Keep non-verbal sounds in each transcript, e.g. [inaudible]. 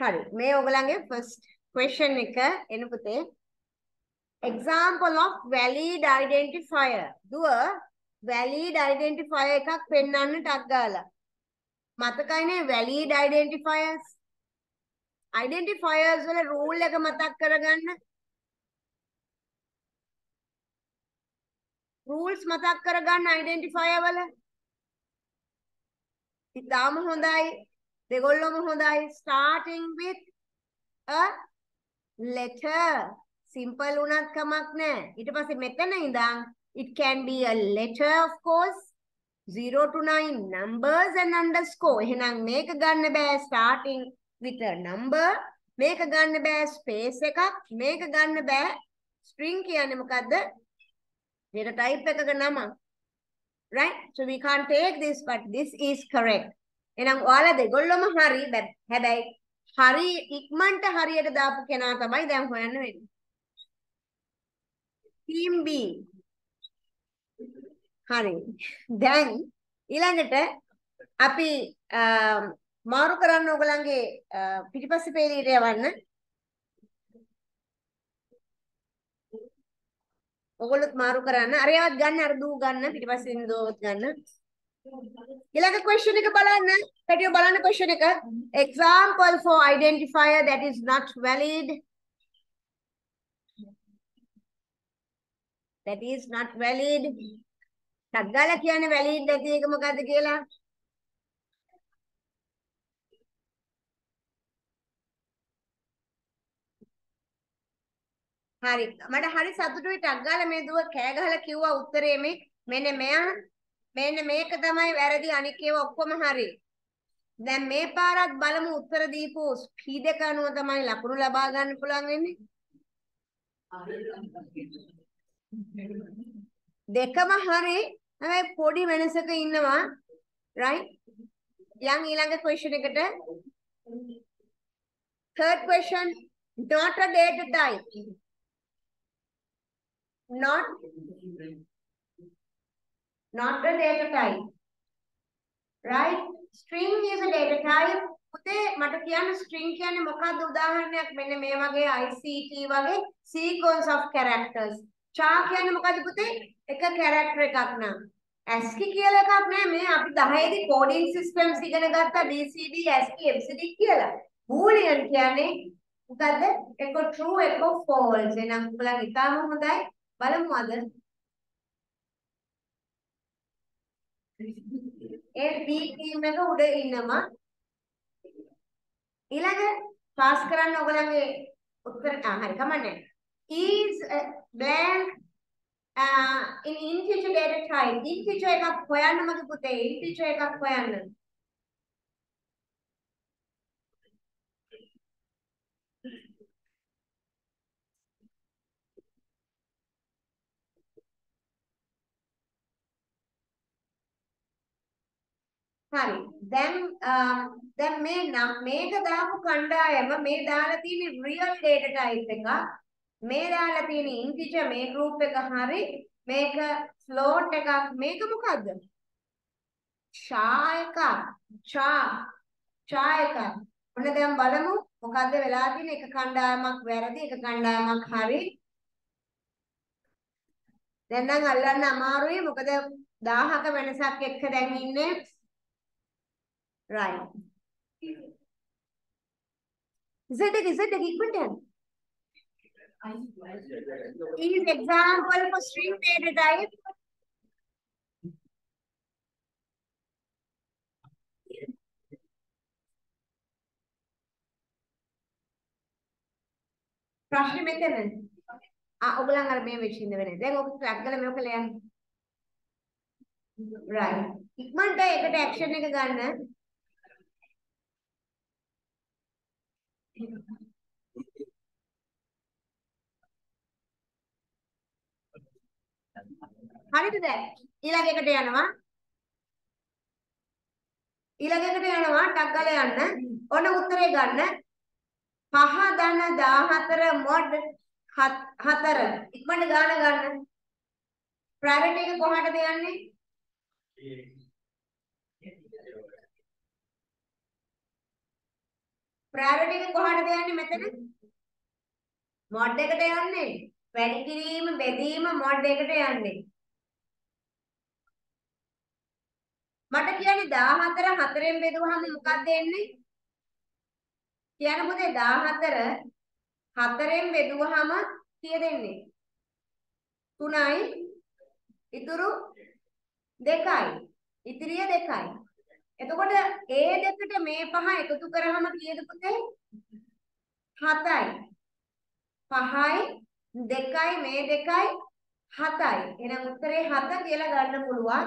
හරි. මේ ඔයගලගේ first question එක එන පුතේ example of valid identifier. දුව valid identifier එකක් පෙන්වන්න ටක් ගාලා. මතකයිනේ valid identifiers? Identifiers වල rule එක මතක් කරගන්න. Rules මතක් කරගන්න identifier වල. ඉතාම හොඳයි. දෙගොල්ලොම හොඳයි. Starting with a letter. Simple උනත් කමක් නැහැ. ඊට පස්සේ මෙතන ඉඳන් it can be a letter of course. 0 to 9 numbers and underscore. එහෙනම් මේක ගන්න බෑ starting with a number. මේක ගන්න බෑ space එකක්. මේක ගන්න බෑ string කියන්නේ මොකද්ද? data type එකක නම right? So we can't take this but this is correct. එහෙනම් ඔයාලා දෙගොල්ලොම හරි හැබැයි හරි ඉක්මනට හරියට දාපු කෙනා තමයි දැන් හොයන්න වෙන්නේ. team B. හරි. දැන් ඊළඟට අපි මාරු කරන්න ඕගලන්ගේ පිටිපස්සේ පේලියට යවන්න. ඔගොල්ලොත් මාරු කරන්න. අරයවත් ගන්න අර දූ ගන්න පිටිපස්සේ ඉන්න දූවත් ගන්න. ඊළඟ question එක බලන්න. පැටියෝ බලන්න question එක. Example for identifier that is not valid. That is not valid. ටග්ගාලා කියන්නේ valid නැති එක මොකද්ද කියලා? හරි මට හරි සතුටුයි ටග්ගාලා මේ දුව කෑ ගහලා කිව්වා උත්තරේ මේ මෙන්න මෙයා මෙන්න මේක තමයි වැරදි අනික ඒවා ඔක්කොම හරි. දැන් මේ පාරත් බලමු උත්තර දීපු ස්පීඩ් එක අනුව තමයි ලකුණු ලබා ගන්න පුළුවන් වෙන්නේ. දෙකම හරි. හැබැයි පොඩි වෙනසක ඉන්නවා. right? යන් ඊළඟ question එකට third question not a data type not not the data type. Right? String is a data type. පුතේ මට කියන්න string කියන්නේ මොකක්ද උදාහරණයක් මෙන්න මේ වගේ ICT වගේ sequence of characters. චා කියන්නේ මොකද්ද පුතේ? එක character එකක් නම්. ASCII කියලා එකක් නෑ මේ අපි 10 දී coding systems ඉගෙන ගත්තා BCD ASCII FCD කියලා. boolean කියන්නේ මොකද්ද? එක true එක false. එහෙනම් උඹලා ඉතාලම හොඳයි. බලමු අද ඒ B ටීම් එක උඩ ඉන්නවා. ඊළඟ පාස් කරන්න ඔයගලගේ උත්තර ආ හරි කමන්නේ. is blank uh, in integer data type integer එකක් හොයන්න මගේ පුතේ integer එකක් හොයන්න. හරි. දැන් um, දැන් මේ මේක දාපු කණ්ඩායම මේ දාලා තියෙන real data type එක මේ දාලා තියෙන integer මේ group එක හරි මේක float එකක් මේක මොකද්ද? ෂා එකක්. ෂා ෂා එකක්. ඔන්න දැන් බලමු මොකද්ද වෙලා තියෙන්නේ එක කණ්ඩායමක් වැරදි එක කණ්ඩායමක් හරි. දැන් නම් අල්ලන්න අමාරුයි මොකද 1000ක වෙනසක් එක්ක දැන් ඉන්නේ Right. Z එක Z එක ඉක්මනට යන්න. Is example for string data type. ප්‍රශ්නේ මෙතන. ආ ඔයගලන් අර මේ වෙච්ච ඉන්න වෙන්නේ. දැන් ඔක ට්‍රැක් කරලා මේක ලයන්. right. ඉක්මනට ඒකට ඇක්ෂන් එක ගන්න. හරිද දැන්? ඊළඟ එකට යනවා. ඊළඟ එකට යනවා ටක් ගාලා යන්න. ඔන්න උත්තරේ ගන්න. පහ ධන 14 මොඩ් 4 ඉක්මනට ගාන ගන්න. ප්‍රයිවට් එක කොහාටද යන්නේ? ප්‍රයොරිටි එක කොහාටද යන්නේ මෙතන? මොඩ් එකට යන්නේ. වැඩි කිරීම බෙදීම මොඩ් එකට යන්නේ. මට කියන්නේ 14 4ෙන් බෙදුවහම මොකක්ද එන්නේ? කියන්න පුතේ 14 4ෙන් බෙදුවහම කීයද එන්නේ? 3යි ඉතුරු 2යි. ඉතිරිය 2යි. එතකොට ඒ දෙකට මේ පහ එකතු කරාම කීයද පුතේ? 7යි. 5යි 2යි මේ 2යි 7යි. එහෙනම් උත්තරේ 7 කියලා ගන්න පුළුවන්.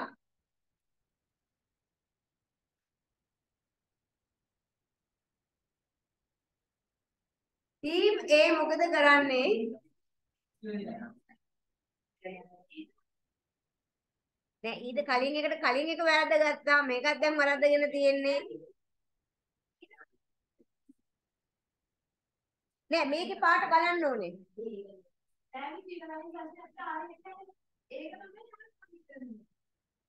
ටීම් A මොකද කරන්නේ? නෑ ඊට කලින් එකට කලින් එක වැරද්ද ගත්තා. මේකත් දැන් වරද්දගෙන තියෙන්නේ. නෑ මේකේ පාට බලන්න ඕනේ.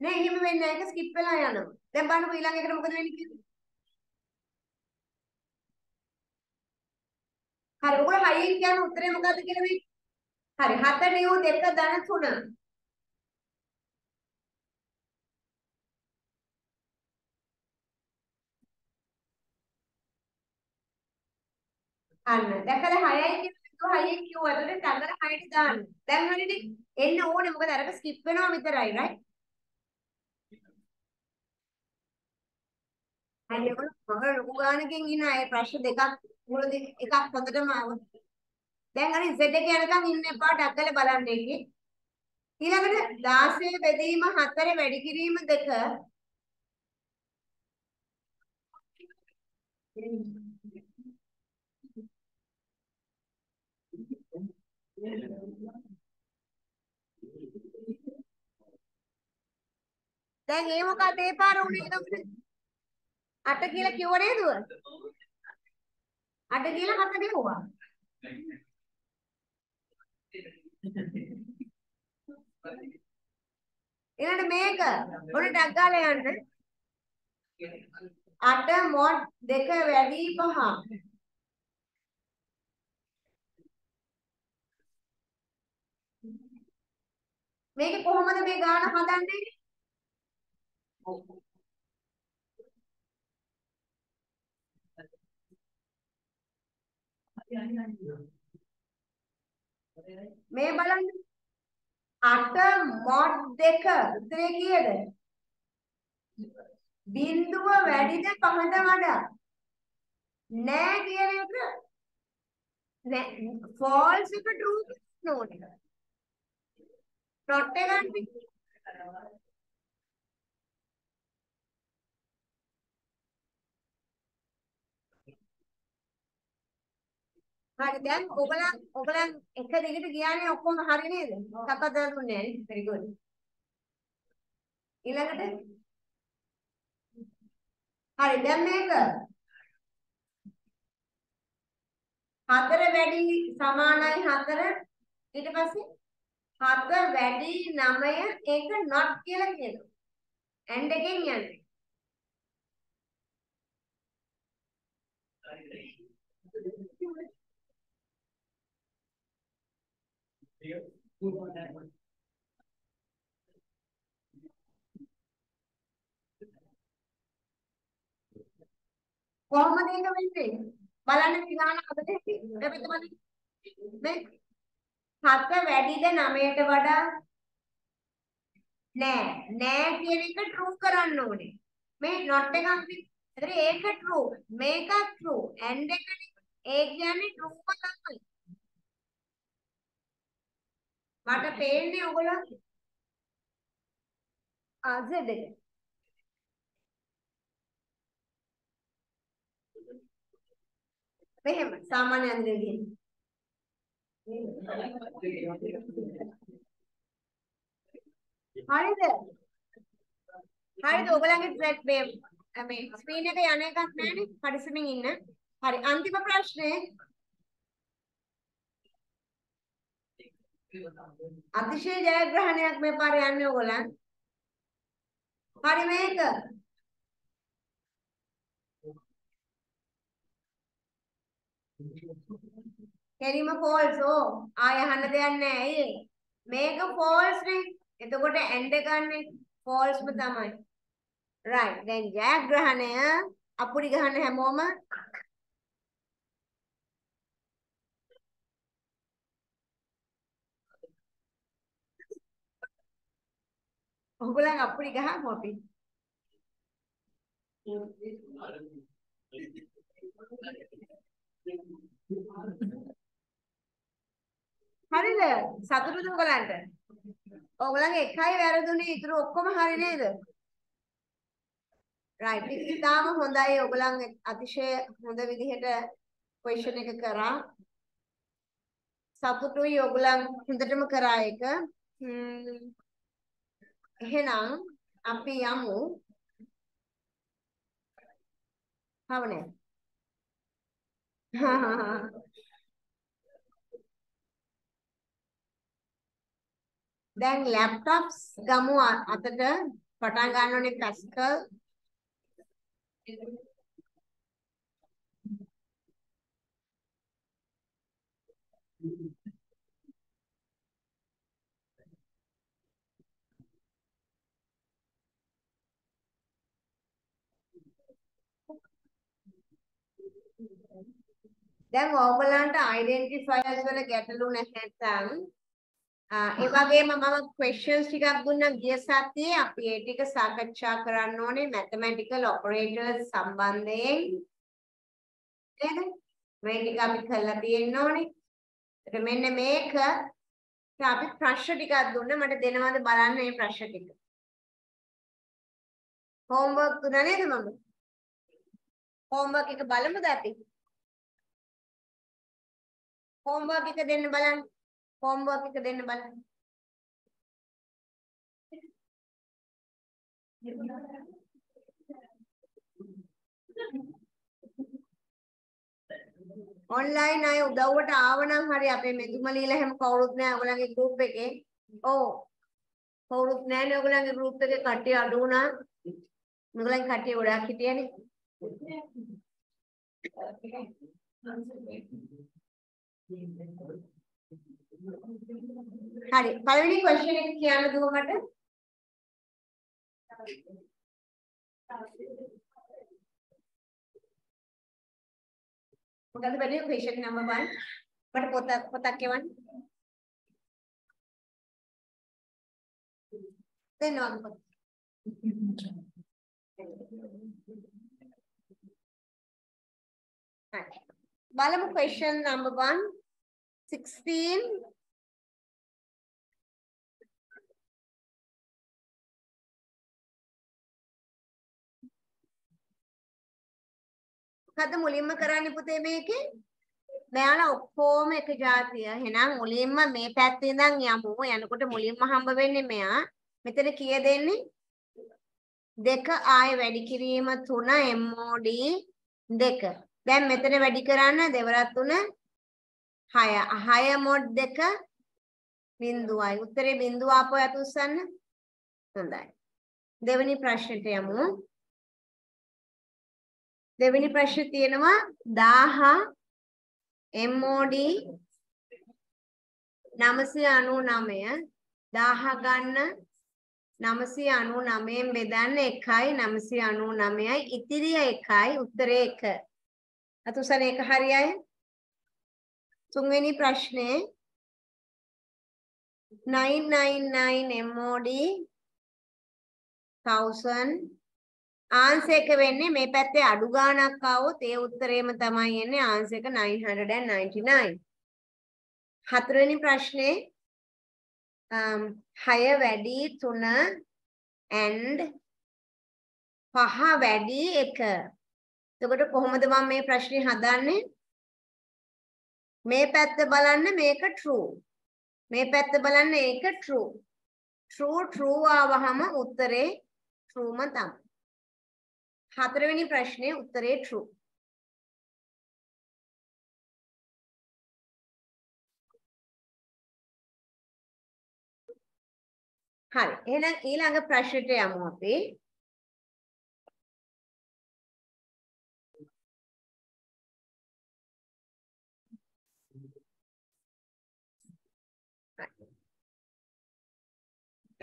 නෑ එහෙම වෙන්නේ නෑ. ඒක ස්කිප් වෙලා යනවා. දැන් බලන්නකො ඊළඟ එකට මොකද වෙන්නේ කියලා. හරි ඔයගොල්ලෝ හයියෙන් කියන උත්තරේ මොකද්ද කියලා මේ හරි 7 නියු 2 ධන 3 අන්න දැකලා 6යි කියනවා 6යි කිව්වා. එතකොට තංගර 6ට දාන්න. දැන් හරිනේ එන්න ඕනේ මොකද අරක ස්කිප් වෙනවා විතරයි right? හරි ඔයගොල්ලෝ මම ලොකු ගානකින් ඉන්න අය ප්‍රශ්න දෙකක් මුලදී එකක් හොඳටම දැන් අර Z එක යනකම් ඉන්න එපා ඩක්කල බලන්න එකේ. ඊළඟට 16 බෙදීම 4 වැඩි කිරීම 2 දැන් ඒ මොකද ඒ පාර උනේ එතකොට 8 කියලා කිව්ව නේද? 8 කියලා 7 ගෙවුවා. ඊළඟට මේක ඔන්න ටක් ගාලා යන්න. 8 මොඩ් 2 වැඩි 5 මේක කොහොමද මේ ගාන හදන්නේ? මේ බලන්න 8 මොඩ් 2 උත්තරේ කීයද? බිඳුව වැඩිද පහට වඩා? නෑ කියන එක නෑ false එක true නෝනේ. not එක ගන්න. හරි දැන් ඔයගලන් ඔයගලන් එක දිගට ගියානේ ඔක්කොම හරි නේද? මොකක්ද දුන්නේ නේද? very good. ඊළඟට හරි දැන් මේක හතර වැඩි සමානයි හතර ඊට පස්සේ හත වැඩි 9 ඒක not කියලා කියනවා. and එකෙන් යන්නේ. කොහොමද ඒක වෙන්නේ? බලන්න විඥාන අදට එපිට මේ හත වැඩිද 9ට වඩා? නෑ. නෑ කියන එක true කරන්න ඕනේ. මේ not එකක් නේ ඒක true. මේකත් true. and එක ඒ කියන්නේ true තමයි මට පේන්නේ ඔයගොල්ලෝ. ආ Z එක මෙහෙම. සාමාන්‍ය අන්දරේ කියන්නේ හරිද? හරිද ඔයගලගේ ට්‍රැක් මේ මේ ස්ක්‍රීන් එක යන එකක් නැහැනේ. පරිස්සමින් ඉන්න. හරි අන්තිම ප්‍රශ්නේ. අතිශය ජයග්‍රහණයක් මේ පාරේ යන්නේ ඔයගලන්. හරි මේක. කෙලිම false ඕ. ආය අහන්න දෙයක් නැහැ ඇයි මේක false නේ. එතකොට end එක ගන්නෙ falseම තමයි. Right. දැන් ජයග්‍රහණය අපුඩි ගහන්න හැමෝම ඔයගොල්ලන් අපුඩි ගහමු අපි. [laughs] හරිද? සතුටුද ඔයගලන්ට? ඔයගලන්ගේ එකයි වැරදුනේ ඉතුරු ඔක්කොම හරි නේද? රයිට් ඉතාලම හොඳයි ඔයගලන් අතිශය හොඳ විදිහට ක්වෙස්චන් එක කරා. සතුටුයි ඔයගලන් හොඳටම කරා එක එහෙනම් අපි යමු. හවනේ [laughs] දැන් ලැප්ටොප්ස් ගමු අතට පටන් ගන්න ඕනේ පැස්කල් දැන් ඕගලන්ට ඩෙන්ටිෆයර්ස් වල ගැටලු නැත්නම් ඒ වගේම මම questions ටිකක් දුන්නා ගිය සතියේ අපි ඒ ටික සාකච්ඡා කරන්න ඕනේ mathematical operators සම්බන්ධයෙන්. නේද? මේ ටික අපි කරලා තියෙන්න ඕනේ. ඒත් මෙන්න මේක. අපි ප්‍රශ්න ටිකක් දුන්නා. මට දෙනවද බලන්න මේ ප්‍රශ්න ටික. Homework දුන්නා නේද මම? Homework එක බලමුද අපි? Homework එක දෙන්න බලන්න homework එක දෙන්න බලන්න ඔන්ලයින් අය උදව්වට ආවනම් හරි අපේ මෙතුමලීලා හැම කවුරුත් නෑ ඔයගලගේ group එකේ. ඔව්. කවුරුත් නෑනේ ඔයගලගේ group එකේ කට්ටිය අඩු වුණා. ඔයගලගේ කට්ටිය ගොඩාක් හිටියනේ. හරි පළවෙනි ක්වෙස්චන් එක කියන්න දුව මට මොකද බැලුවේ ක්වෙස්චන් නම්බර් 1 මට පොත පොතක් එවන්න දෙන්න වගේ පොත බලමු ක්වෙස්චන් නම්බර් 1 16 මොකද්ද මුලින්ම කරන්න පුතේ මේකේ? මෙයාලා ඔක්කොම එක જાතිය. එහෙනම් මුලින්ම මේ පැත්තේ ඉඳන් යමු. යනකොට මුලින්ම හම්බ වෙන්නේ මෙයා. මෙතන කීය දෙන්නේ? දෙක ආය වැඩි කිරීම 3 MOD දෙක. දැන් මෙතන වැඩි කරන්න දෙවරක් 3 6. 6 මොඩ් දෙක බිඳුවයි. උත්තරේ බිඳුව ආපහු යතුස්සන්න. හොඳයි. දෙවෙනි ප්‍රශ්නෙට යමු. දෙවෙනි ප්‍රශ්නේ තියෙනවා 1000 MOD 999 1000 ගන්න 999න් බෙදන්න 1යි 999යි ඉතිරිය 1යි උත්තරේ 1 අතුසන එක හරියයි තුන්වෙනි ප්‍රශ්නේ 999 MOD 1000 ආන්සර් එක වෙන්නේ මේ පැත්තේ අඩු ගාණක් ආවොත් ඒ උත්තරේම තමයි එන්නේ ආන්සර් එක 999. හතරවෙනි ප්‍රශ්නේ um, 6 වැඩි 3 and 5 වැඩි 1. එතකොට කොහොමද මම මේ ප්‍රශ්නේ හදන්නේ? මේ පැත්ත බලන්න මේක true. මේ පැත්ත බලන්න ඒක true. true true ආවහම උත්තරේ trueම තමයි. හතරවෙනි ප්‍රශ්නේ උත්තරේ true. හරි. එහෙනම් ඊළඟ ප්‍රශ්නෙට යමු අපි.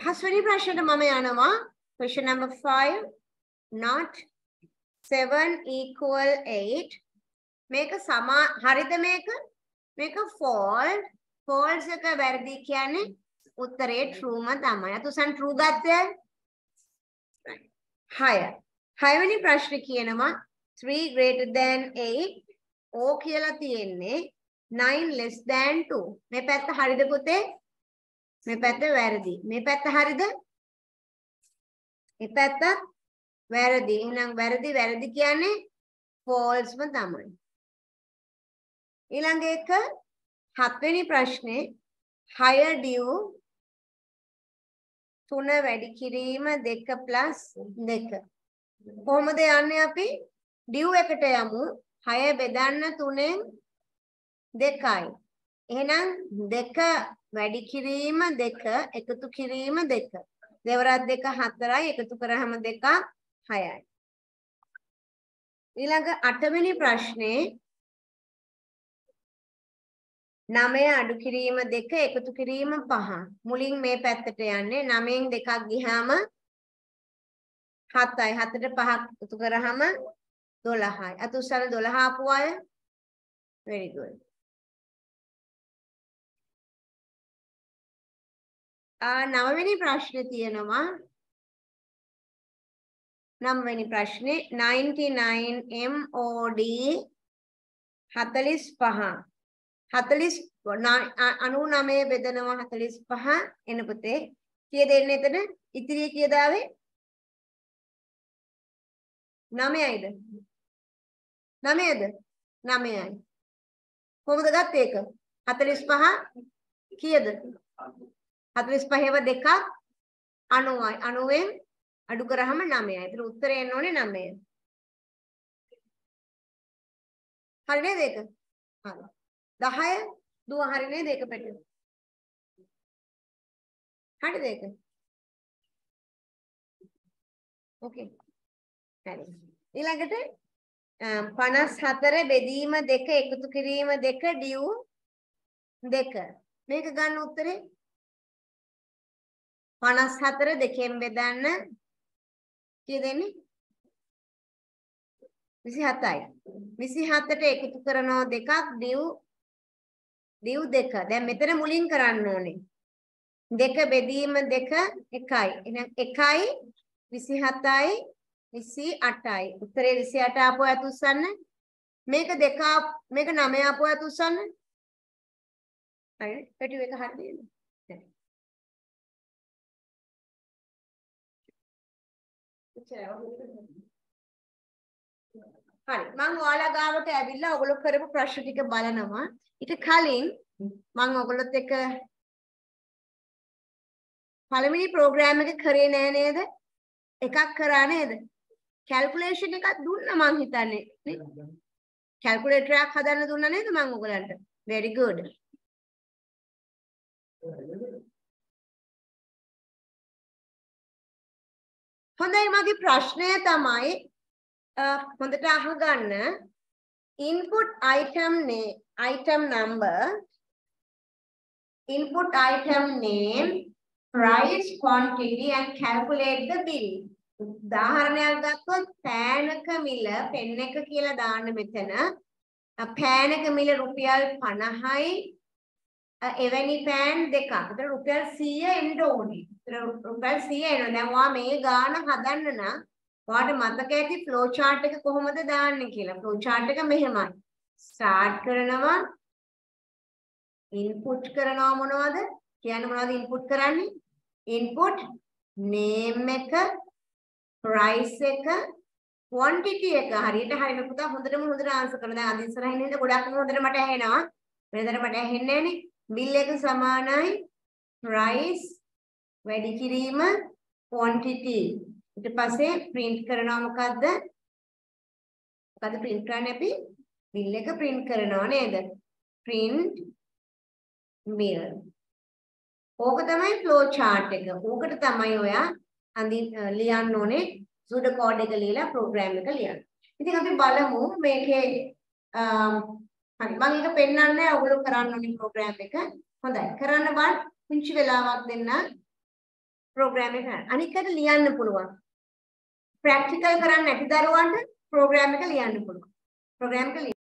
පස්වෙනි ප්‍රශ්නෙට මම යනවා. question number 5 not 7 equal 8 මේක සමා හරිද මේක? මේක false false එක වැරදි කියන්නේ උත්තරේ true ම තමයි. අතුසන් true ගත්තේ හය. හයවෙනි ප්‍රශ්නේ කියනවා 3 greater than 8 ඕ කියලා තියෙන්නේ 9 less than 2 මේ පැත්ත හරිද පුතේ? මේ පැත්ත වැරදි. මේ පැත්ත හරිද? මේ පැත්ත වැරදි. එහෙනම් වැරදි වැරදි කියන්නේ false ම තමයි. ඊළඟ එක හත්වෙනි ප්‍රශ්නේ higher due 3 වැඩි කිරීම 2 2. කොහොමද යන්නේ අපි? due එකට යමු. 6 බෙදන්න 3ෙන් 2යි. එහෙනම් 2 වැඩි කිරීම දෙක එකතු කිරීම දෙක. දෙවරක් දෙක හතරයි එකතු කරාම දෙක හයයි. ඊළඟ අටවෙනි ප්‍රශ්නේ නමය අඩු කිරීම දෙක එකතු කිරීම පහ. මුලින් මේ පැත්තට යන්නේ නමයෙන් දෙකක් ගිහාම හතයි. හතට පහක් එකතු කරාම 12යි. අත උස්සන 12 ආපු අය very good. නවවෙනි ප්‍රශ්නේ තියෙනවා. නවවෙනි ප්‍රශ්නේ 99 MOD 45 40 99 බෙදනවා 45 එන පුතේ. කීය දෙන්නේ එතන? ඉතිරිය කීයද ආවේ 9යිද 9ද 9යි කොහොමද ගත්තේ ඒක? 45 කීයද? 45ව දෙකක් 90යි. 90ෙන් අඩු කරාම 9යි. ඒතර උත්තරේ එන්න ඕනේ 9. හරි නේද ඒක? හරි. 10 දුව හරි නේද ඒක පැටි? හරිද ඒක? ඕකේ. හරි. ඊළඟට 54 බෙදීම දෙක එකතු කිරීම දෙක ඩියු දෙක. මේක ගන්න උත්තරේ 54 දෙකෙන් බෙදන්න කී දෙන්නේ 27යි 27ට එකතු කරනවා දෙකක් ඩිව් ඩිව් දෙක. දැන් මෙතන මුලින් කරන්න ඕනේ. දෙක බෙදීම දෙක එකයි. එහෙනම් එකයි 27යි 28යි උත්තරේ 28 ආපුව ඇත උස්සන්න. මේක දෙක මේක 9 ආපුව ඇත උස්සන්න. හරි පැටි එක හරියද හරි. මම ඔයාලා ගාවට ඇවිල්ලා ඔයගොල්ලෝ කරපු ප්‍රශ්න ටික බලනවා. ඊට කලින් මම ඔයගොල්ලොත් එක්ක පළවෙනි ප්‍රෝග්‍රෑම් එක කරේ නෑ නේද? එකක් කරා නේද? කැල්කියුලේෂන් එකක් දුන්නා මං හිතන්නේ. නේ? කැල්කියුලේටර් එකක් හදන්න දුන්නා නේද මං ඔයගලන්ට very good. හොඳයි මගේ ප්‍රශ්නය තමයි හොඳට අහගන්න. Input item name item number. Input item name price quantity and calculate the bill. උදාහරණයක් ගත්තොත් පෑනක මිල පෙන් එක කියලා දාන්න මෙතන. පෑනක මිල රුපියල් 50යි Uh, එවැනි පෑන් දෙකක්. ඒතර රුපියල් 100 එන්න ඕනේ. රුපියල් 100 එනවා. දැන් ඔයා මේ ගාන හදන්න නම් ඔයාට මතක ඇති ෆ්ලෝ chart එක කොහොමද දාන්නේ කියලා. ෆ්ලෝ chart එක මෙහෙමයි. ස්ටාර්ට් කරනවා ඉන්පුට් කරනවා මොනවද? කියන්නේ මොනවද ඉන්පුට් කරන්නේ? ඉන්පුට් name එක price එක quantity එක හරියට හරියට පුතා හොඳටම හොඳට ආන්සර් කරනවා. දැන් අද ඉස්සරහින් ඉඳන් ගොඩක් හොඳට මට ඇහෙනවා. වෙනදට මට ඇහෙන්නේ නැහනේ. Bill එක සමානයි. price වැඩි කිරීම quantity. ඊට පස්සේ print කරනවා මොකද්ද? මොකද්ද print කරන්නේ අපි? bill එක print කරනවා නේද? print bill ඕක තමයි flow chart එක. ඕකට තමයි ඔයා අඳින් ලියන්න ඕනේ. සුඩ කෝඩ් එක ලියලා ප්‍රෝග්‍රෑම් එක ලියන්න. ඉතින් අපි බලමු මේකේ um, හරි මම ඒක පෙන්වන්නේ නැහැ ඔයගොල්ලෝ කරන්න ඕනේ ප්‍රෝග්‍රෑම් එක හොඳයි කරන්න බෑ පුංචි වෙලාවක් දෙන්න ප්‍රෝග්‍රෑම් එක කරන්න. අනික අයට ලියන්න පුළුවන්. ප්‍රැක්ටිකල් කරන්න නැති දරුවන්ට ප්‍රෝග්‍රෑම් එක ලියන්න පුළුවන්. ප්‍රෝග්‍රෑම් එක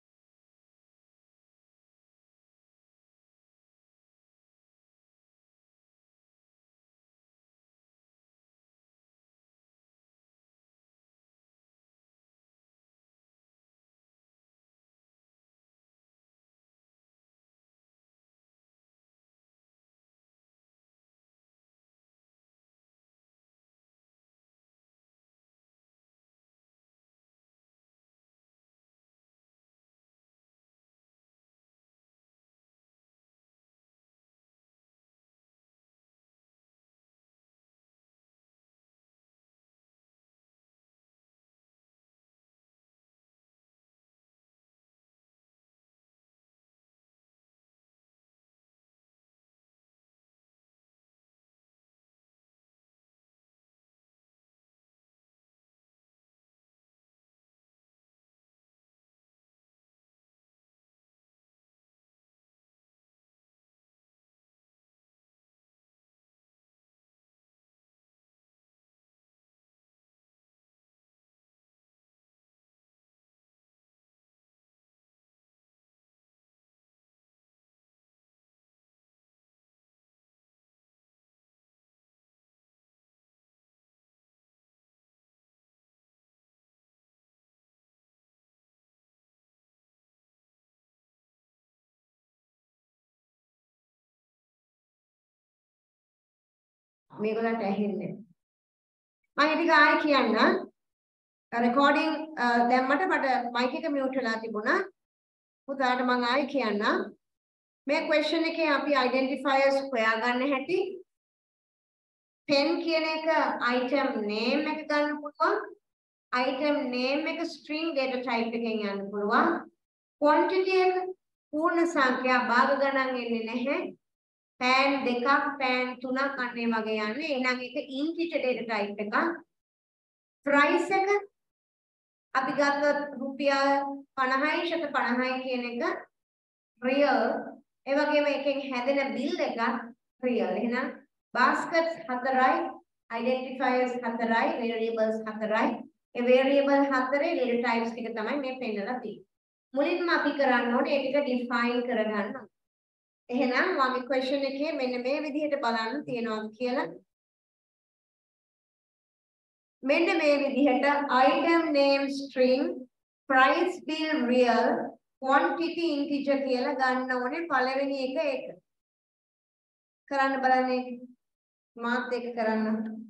මේගොල්ලන්ට ඇහෙන්නේ නැහැ. මම ටික ආයෙ කියන්න. රෙකෝඩින් දැම්මට මට මයික් එක මියුට් වෙලා තිබුණා. පුතාට මම ආයෙ කියන්න. මේ question එකේ අපි identifiers හොයාගන්න හැටි pen කියන එක item name එක ගන්න පුළුවන්. item name එක string data type එකෙන් යන්න පුළුවන්. quantity එක පූර්ණ සංඛ්‍යා භාග ගණන් එන්නේ නැහැ. පෑන් දෙකක් පෑන් තුනක් අන්නේ වගේ යන්නේ. එහෙනම් ඒක integer data type එකක්. price එක අපි ගත්තොත් රුපියල් 50යි ශත 50යි කියන එක real. ඒ වගේම එකෙන් හැදෙන bill එක real. එහෙනම් baskets හතරයි identifiers හතරයි variables හතරයි. ඒ variable හතරේ data types ටික තමයි මේ පෙන්නලා තියෙන්නේ. මුලින්ම අපි කරන්න ඕනේ ඒ ටික define කරගන්න. එහෙනම් මම question එකේ මෙන්න මේ විදිහට බලන්න තියනවා කියලා. මෙන්න මේ විදිහට item name string price bill real quantity integer කියලා ගන්න ඕනේ පළවෙනි එක ඒක. කරන්න බලන්නේ මාත් ඒක කරන්න.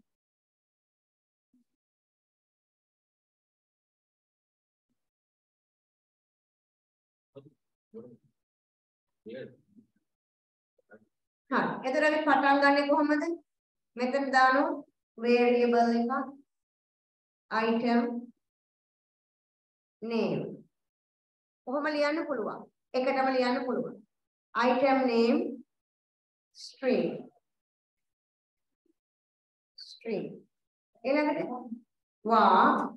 හරි. එතකොට අපි පටන් ගන්නෙ කොහොමද? මෙතන දානු variable එක item name. කොහොම ලියන්න පුළුවන්? එකටම ලියන්න පුළුවන්. item name string string ඊළඟට වා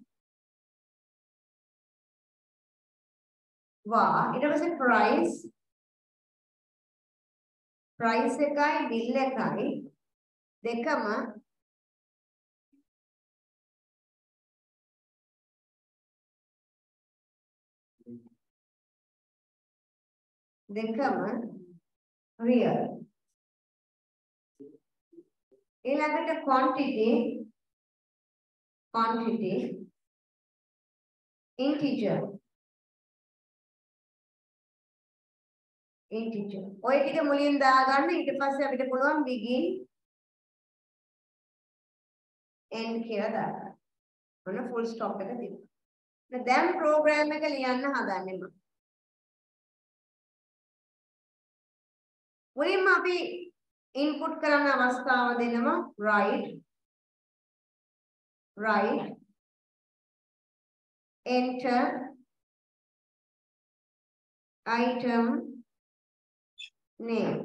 වා ඊට පස්සේ price price එකයි bill එකයි දෙකම දෙකම real. ඊළඟට quantity integer integer ඔය ටික මුලින් දාගන්න ඊට පස්සේ අපිට පුළුවන් begin end කියලා දාගන්න. මොන full stop එක තිබුණා. දැන් program එක ලියන්න හදන්නේ මම. මුලින්ම අපි input කරන්න අවස්ථාව දෙනවා write write enter item name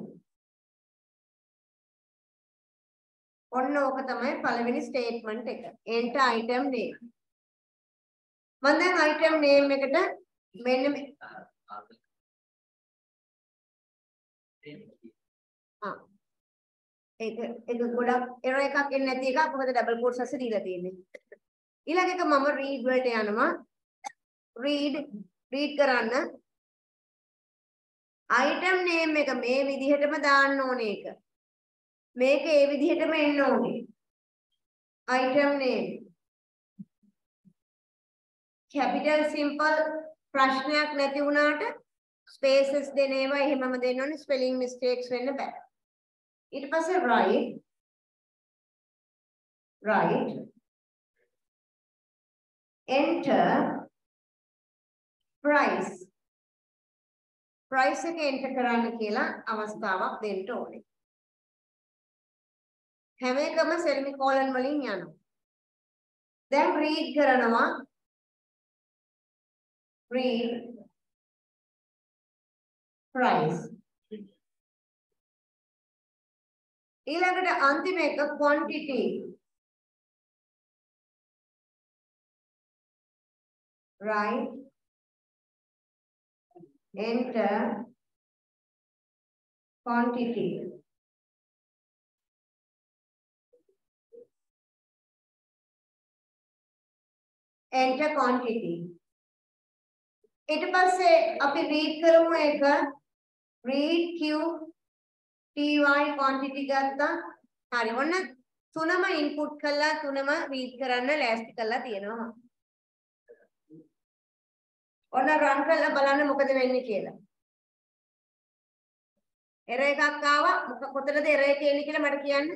ඔන්න ඕක තමයි පළවෙනි ස්ටේට්මන්ට් එක enter item name මම දැන් item name එකට මෙන්න මේ- ආ ඒක ඒක ගොඩක් error එකක් එන්නේ නැති එකක් මොකද double quotes අස්සේ දීලා තියෙන්නේ. ඊළඟ එක මම read වලට යනවා. read read කරන්න. Item name එක මේ විදිහටම දාන්න ඕනේ ඒක. මේක ඒ විදිහටම එන්න ඕනේ. item name. capital simple ප්‍රශ්නයක් නැති වුණාට spaces දෙන ඒවා එහෙමම දෙන්න ඕනේ spelling mistakes වෙන්න බෑ. ඊට පස්සේ write write enter price price එක enter කරන්න කියලා අවස්ථාවක් දෙන්න ඕනේ. හැම එකම semicolon වලින් යනවා. දැන් read කරනවා read price ඊළඟට අන්තිම එක quantity right enter quantity. enter quantity. ඊට පස්සේ අපි read කරමු එක read q ty quantity ගත්තා. හරි ඔන්න තුනම input කළා තුනම read කරන්න ලෑස්ති කරලා තියෙනවා. ඔන්න run කරලා බලන්න මොකද වෙන්නේ කියලා. error එකක් ආවා. මොක කොතනද error එක එන්නේ කියලා මට කියන්න.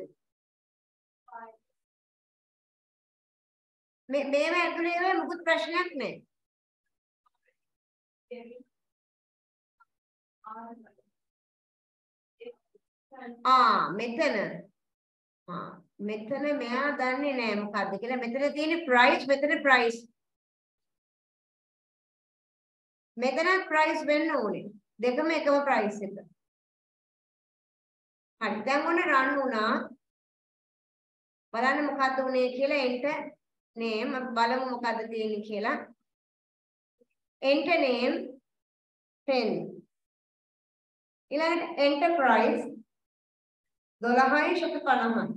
මේ මේව ඇතුලේ මොකුත් ප්‍රශ්නයක් නැහැ. ආ මෙතන. ආ මෙතන මෙයා දන්නේ නැහැ මොකද්ද කියලා. මෙතන තියෙන price මෙතන price. මෙතන price වෙන්න ඕනේ. දෙකම එකම price එක. හරි. දැන් ඔන්න run වුණා. බලන්න මොකද්ද උනේ කියලා enter name බලමු මොකද්ද තියෙන්නේ කියලා. enter name 10 ඊළඟට enterprise 12යි 50යි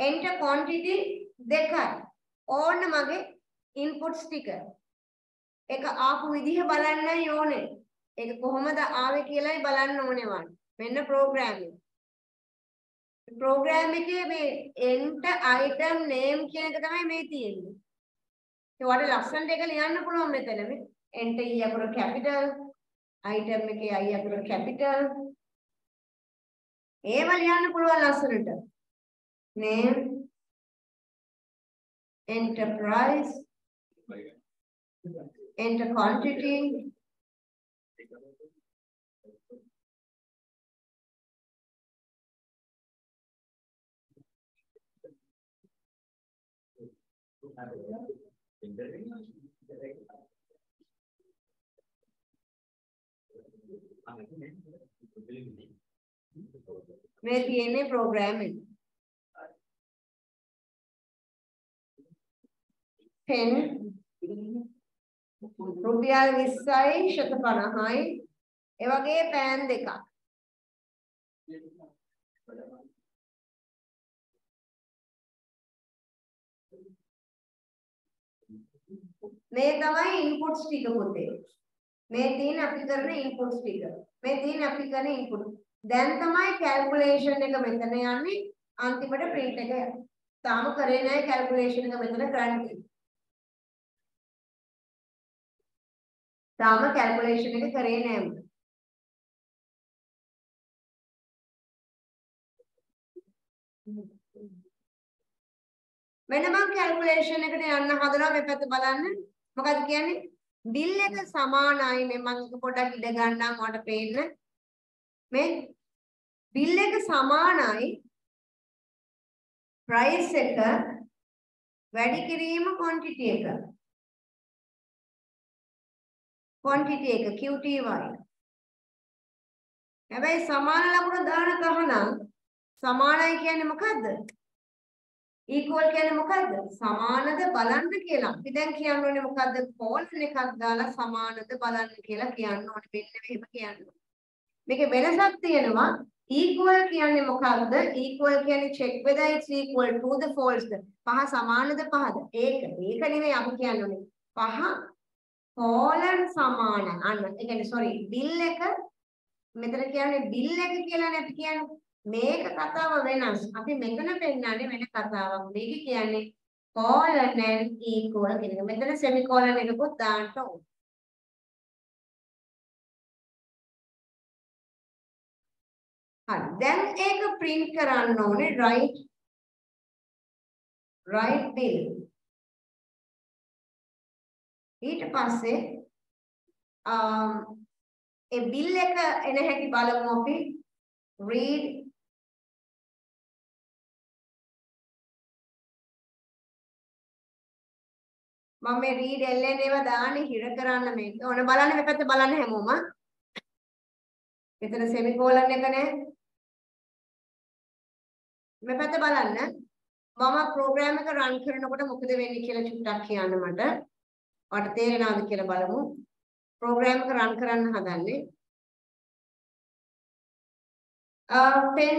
enter quantity දෙකයි. ඕන්න මගේ inputs ටික ඒක ආපු විදිහ බලන්නයි ඕනේ. ඒක කොහොමද ආවේ කියලායි බලන්න ඕනේ වන්. මෙන්න program එක program එකේ මේ enter item name කියන එක තමයි මේ තියෙන්නේ. ඒ වගේ ලස්සන දෙක ලියන්න පුළුවන් මෙතන. මේ enter e අකුර capital item එකේ i අකුර capital. ඒව ලියන්න පුළුවන් ලස්සනට. name enterprise. Enter quantity මේ තියෙන්නේ program එක. Pen රුපියල් 20යි 150යි ඒ වගේ පෑන් දෙකක්. මේ තමයි ඉන්පුට්ස් ටික පොතේ. මේ තියෙන අපි කරන ඉන්පුට්ස් ටික. මේ තියෙන අපි කරන ඉන්පුට්. දැන් තමයි කැල්කියුලේෂන් එක මෙතන යන්නේ අන්තිමට print එක යන්නේ. තාම කරේ නැහැ කැල්කියුලේෂන් එක මෙතන කරන්නේ. තාම කැල්කියුලේෂන් එක කරේ නැහැ මම. වෙන මම කැල්කියුලේෂන් එකට යන්න හදනවා මේ පැත්ත බලන්න. මොකද කියන්නේ? බිල් එක සමානයි මේ මම පොඩ්ඩක් ඉඩ ගන්නම් ඔයාලට පේන්න. මේ බිල් එක සමානයි ප්‍රයිස් එක වැඩි කිරීම quantity එක. Quantity එක QTY. හැබැයි සමාන ලකුණ දාන තහනම් සමානයි කියන්නේ මොකද්ද? equal කියන්නේ මොකද්ද? සමානද බලන්න කියලා. අපි දැන් කියන්න ඕනේ මොකද්ද? colon එකක් දාලා සමානද බලන්න කියලා කියන්න ඕනේ. මෙන්න මෙහෙම කියන්න ඕනේ. මේකේ වෙනසක් තියෙනවා equal කියන්නේ මොකක්ද equal කියන්නේ check whether it's equal to the false පහ සමානද පහද ඒක ඒක නෙමෙයි අපි කියන්නේ පහ colon සමාන. අන්න ඒ කියන්නේ sorry bill එක මෙතන කියන්නේ bill එක කියලා නැති කියන්නේ. මේක කතාව වෙනස්. අපි මෙතන පෙන්නන්නේ වෙන කතාවක්. මේක කියන්නේ colon and equal කියන එක. මෙතන semicolon එකකුත් දාන්න ඕනේ. හරි. දැන් ඒක print කරන්න ඕනේ right right bill ඊට පස්සේ um ඒ bill එක එන හැටි බලමු අපි. Read මම මේ read ln ඒවා දාන්නේ හිර කරන්න මේක ඕන බලන්න මේ පැත්ත බලන්න හැමෝම. මෙතන semicolon එක නෑ. මේ පැත්ත බලන්න. මම ප්‍රෝග්‍රෑම් එක රන් කරනකොට මොකද වෙන්නේ කියලා චුට්ටක් කියන්න මට. ඔයාලට තේරෙනවද කියලා බලමු. ප්‍රෝග්‍රෑම් එක රන් කරන්න හදන්නේ. Uh, අ පෙන්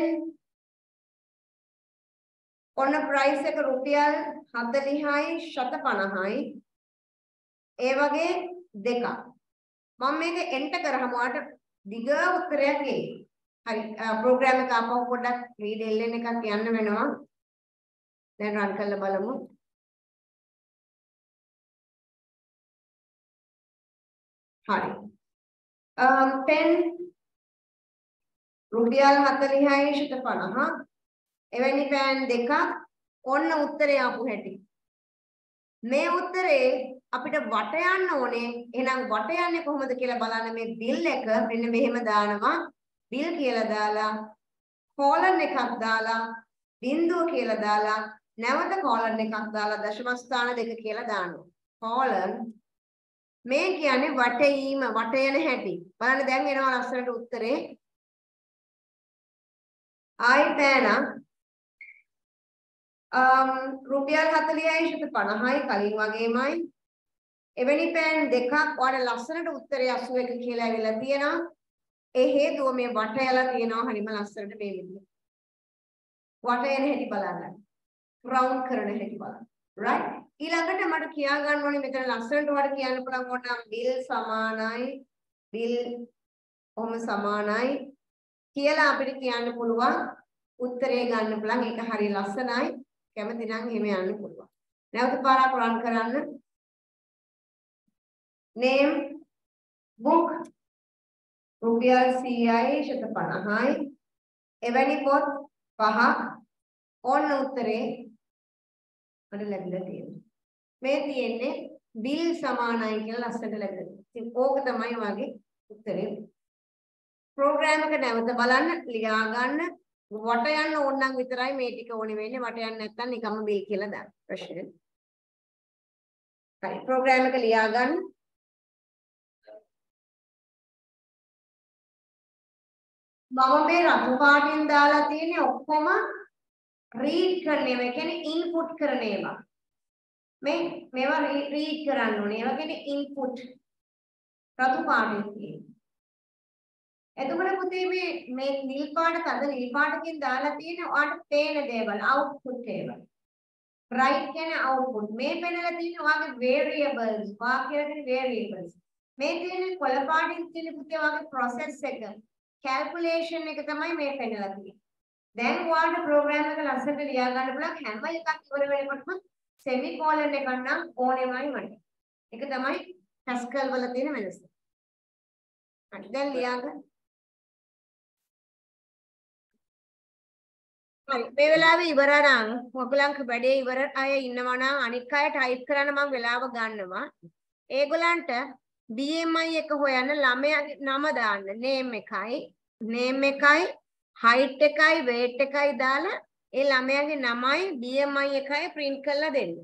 ඔන්න ප්‍රයිස් එක රුපියල් 40යි 150යි. ඒ වගේ දෙකක්. මම මේක එන්ටර් කරාම ඔයාලට දිග උත්තරයක් එයි. හරි uh, ප්‍රෝග්‍රෑම් එක ආපහු පොඩ්ඩක් රීඩ් එල්ලෙන් එකක් යන්න වෙනවා. දැන් රන් කරලා බලමු. හරි. Um, අම් පෙන් රුපියල් 40යි 150 එවැනි පෑන් දෙකක් ඔන්න උත්තරේ ආපු හැටි. මේ උත්තරේ අපිට වට යන්න ඕනේ. එහෙනම් වට යන්නේ කොහොමද කියලා බලන්න මේ බිල් එක මෙන්න මෙහෙම දානවා. බිල් කියලා දාලා කෝලන් එකක් දාලා බිඳුව කියලා දාලා නැවත කෝලන් එකක් දාලා දශම ස්ථාන දෙක කියලා දානවා. කෝලන් මේ කියන්නේ වටීම වට යන හැටි. බලන්න දැන් එනවා ලස්සනට උත්තරේ. ආයි පෑනා um රුපියල් 40යි 150යි කලින් වගේමයි එවැනි පෑන් දෙකක් ඔයාලට ලස්සනට උත්තරේ 81 කියලා ඇවිල්ලා තියෙනවා ඒ හේතුව මේ වට යලා තියෙනවා හරිම ලස්සනට මේ විදිහට. වට යන හැටි බලන්න. රවුන්ඩ් කරන හැටි බලන්න. right? ඊළඟට මට කියා ගන්න ඕනේ මෙතන ලස්සනට ඔයාලට කියන්න පුළුවන් ඕනම් බිල් සමානයි බිල් ඔහොම සමානයි කියලා අපිට කියන්න පුළුවන් උත්තරේ ගන්න පුළුවන්. ඒක හරිය ලස්සනයි. කැමති නම් එහෙම යන්න පුළුවන්. නැවත පාරක් රන් කරන්න. name book රුපියල් 100යි 150යි එවැනි පොත් පහක්. ඕන්න උත්තරේ මට ලැබිලා තියෙනවා. මේ තියෙන්නේ බිල් සමානයි කියලා ලස්සනට ලැබිලා ඉතින් ඕක තමයි වගේ උත්තරේ. ප්‍රෝග්‍රෑම් එක නැවත බලන්න ලියා ගන්න වට යන්න ඕන නම් විතරයි මේ ටික ඕනේ වෙන්නේ. වට යන්න නැත්නම් නිකම්ම බිල් කියලා දාන්න. ප්‍රශ්නේ. හරි. ප්‍රෝග්‍රෑම් එක ලියා ගන්න මම මේ රතු පාටින් දාලා තියෙන්නේ ඔක්කොම රීඩ් කරන ඒවා. ඒ කියන්නේ ඉන්පුට් කරන ඒවා. මේ මේවා රීඩ් කරන්න ඕනේ. ඒවා කියන්නේ ඉන්පුට්. රතු පාටින් තියෙන්නේ. එතකොට පුතේ මේ මේ නිල් පාට තද නිල් පාටකින් දාලා තියෙන ඔයාලට පේන දේවල් අවුට්පුට් ඒවා. right කියන්නේ output. මේ පෙන්නලා තියෙන ඔයාගේ variables. වාක්‍යයේ තියෙන variables. මේ තියෙන කොළ පාටින් තියෙන පුතේ ඔයාගේ process එක. කැල්කියුලේෂන් එක තමයි මේ පෙන්නලා තියෙන්නේ. දැන් ඔයාලට ප්‍රෝග්‍රෑම් එක ලස්සනට ලියා ගන්න පුළුවන් හැම එකක් ඉවර වෙනකොටම සෙමිකෝලන් එකක් නම් ඕනෙමයි මට. ඒක තමයි හැස්කල් වල තියෙන වෙනස. හරි දැන් ලියා ගන්න. හරි මේ වෙලාවේ ඉවර නම් ඔයගලන්ක වැඩේ ඉවර අය ඉන්නවා නම් අනික් අය ටයිප් කරන්න මම වෙලාව ගන්නවා. ඒගොල්ලන්ට BMI එක හොයන්න ළමයාගේ නම දාන්න name එකයි name එකයි height එකයි weight එකයි දාලා ඒ ළමයාගේ නමයි BMI එකයි print කරලා දෙන්න.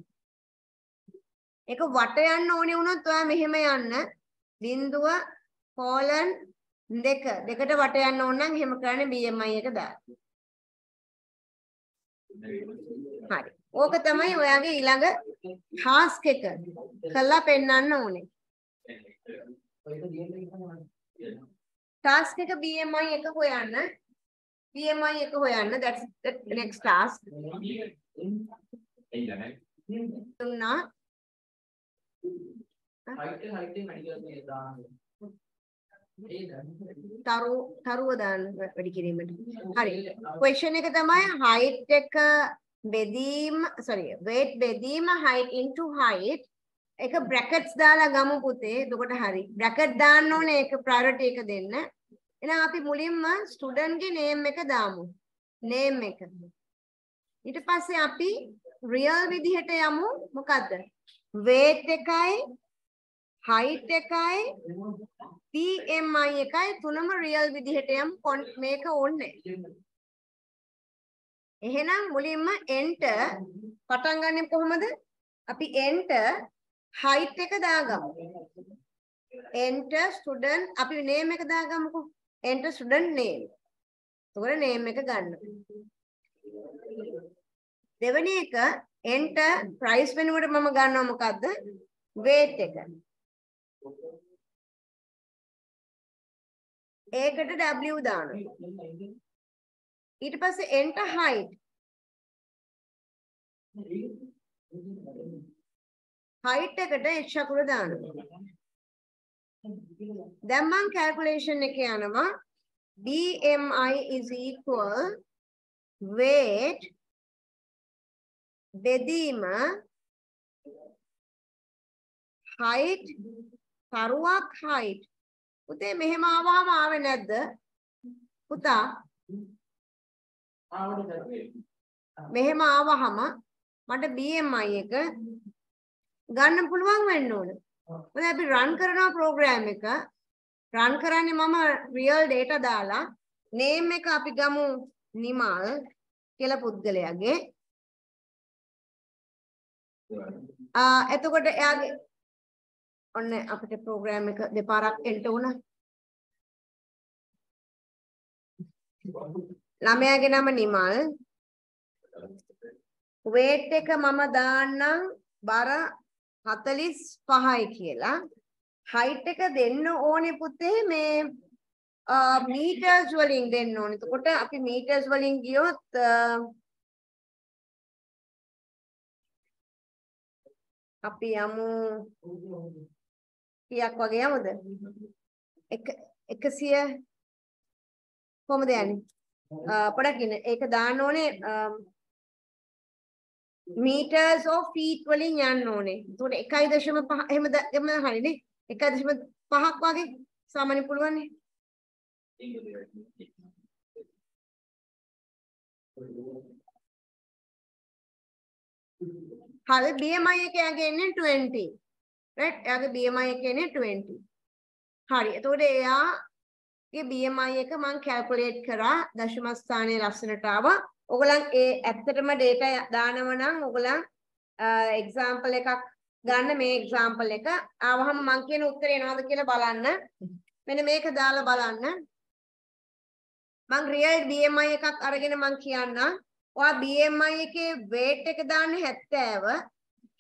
ඒක වට යන්න ඕනේ වුණොත් ඔයා මෙහෙම යන්න බිඳුව colon දෙක දෙකට වට යන්න ඕන නම් එහෙම කරන්නේ BMI එක දාන්න. හරි. ඕක තමයි ඔයාගේ ඊළඟ task එක. කළා පෙන්වන්න ඕනේ. ටාස්ක් එක BMI එක හොයන්න. BMI එක හොයන්න. that's the next task. දුන්නා. තරු තරුව දාන්න වැඩි කිරීමට. හරි. question එක තමයි height එක බෙදීම sorry weight බෙදීම height into height එක brackets දාලා ගමු පුතේ. එතකොට හරි. bracket දාන්න ඕනේ ඒක priority එක දෙන්න. එහෙනම් අපි මුලින්ම student ගේ name එක දාමු. name එක. ඊට පස්සේ අපි real විදිහට යමු මොකද්ද? weight එකයි height එකයි PMI එකයි තුනම real විදිහට යමු මේක ඕනේ. එහෙනම් මුලින්ම enter පටන් ගන්නෙ කොහොමද? අපි enter height එක දාගමු. enter student අපි name එක දාගමුකෝ. Enter student name. එතකොට name එක ගන්න. දෙවෙනි එක enter price වෙනුවට මම ගන්නවා මොකද්ද? weight එක. ඒකට W දානවා. ඊට පස්සේ enter height. height එකට h අකුර දානවා. දැන් මම calculation එක යනවා. BMI is equal weight බෙදීම height තරුවක් height. පුතේ මෙහෙම ආවම ආවේ නැද්ද? පුතා. මෙහෙම ආවහම මට BMI එක ගන්න පුළුවන් වෙන්න ඕන. මොකද අපි රන් කරනවා ප්‍රෝග්‍රෑම් එක. රන් කරන්නේ මම රියල් data දාලා name එක අපි ගමු නිමල් කියලා පුද්ගලයාගේ. ආ එතකොට එයාගේ ඔන්න අපිට ප්‍රෝග්‍රෑම් එක දෙපාරක් එන්න උනා. ළමයාගේ නම නිමල්. weight එක මම දාන්නම් බර 45යි කියලා height එක දෙන්න ඕනේ පුතේ මේ මීටර්ස් වලින් දෙන්න ඕනේ. එතකොට අපි මීටර්ස් වලින් ගියොත් අපි යමු කීයක් වගේ යමුද? එක 100 කොහමද යන්නේ? පොඩක් ඉන්න. ඒක දාන්න ඕනේ meters of feet වලින් යන්න ඕනේ. ඒකට 1.5 එහෙම එහෙම හරිනේ. 1.5ක් වගේ සාමාන්‍ය පුළුවන් නේ. හරි BMI එක යගේ එන්නේ 20. right? එයාගේ BMI එක එන්නේ 20. හරි. එතකොට එයාගේ BMI එක මම කැල්කියුලේට් කරා දශම ස්ථානයේ ලස්සනට ආවා. ඔගලන් ඒ ඇත්තටම data දානව නම් ඔගලන් එක්සැම්පල් එකක් ගන්න මේ එක්සැම්පල් එක ආවහම මං කියන උත්තරේ එනවද කියලා බලන්න. මෙන්න මේක දාලා බලන්න. මං real BMI එකක් අරගෙන මං කියන්නම්. ඔයා BMI එකේ weight එක දාන්නේ 70